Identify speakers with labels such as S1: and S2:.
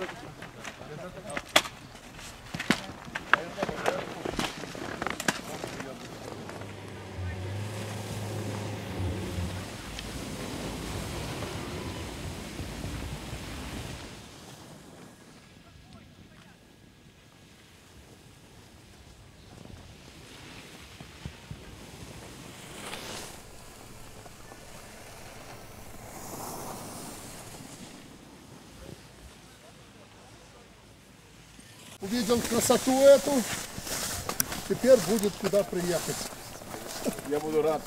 S1: Gracias. Увидел красоту эту, теперь будет куда приехать.
S2: Я буду рад